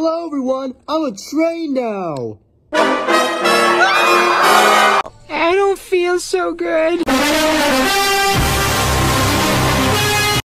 Hello, everyone. I'm a train now. I don't feel so good.